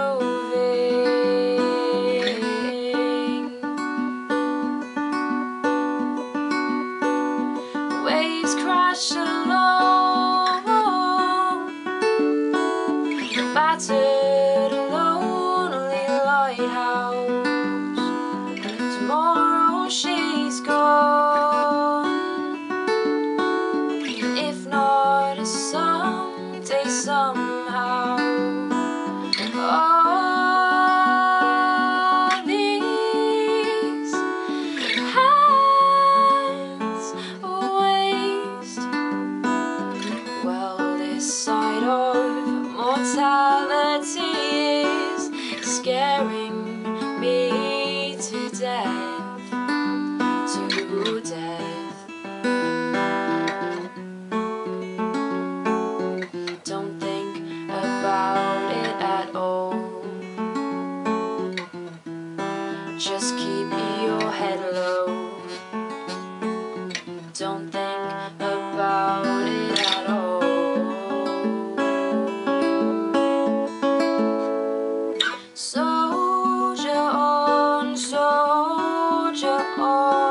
roving. Waves crash along, battered, lonely lighthouse. death, to death. Don't think about it at all. Just keep your head low. oh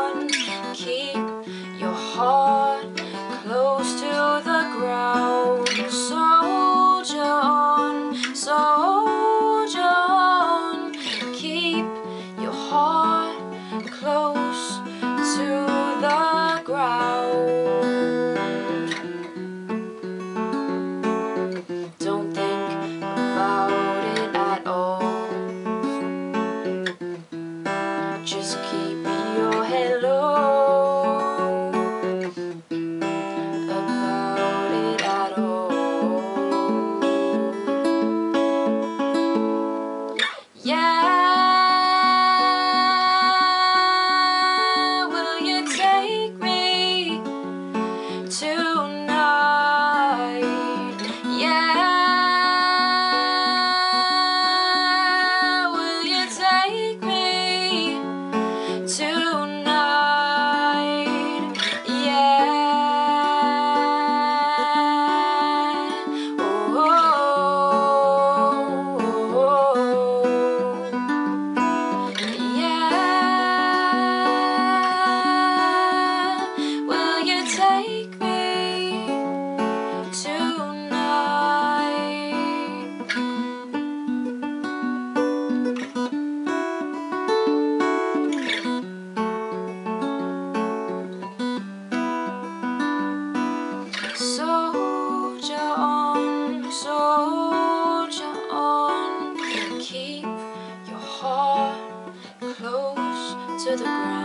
to the ground.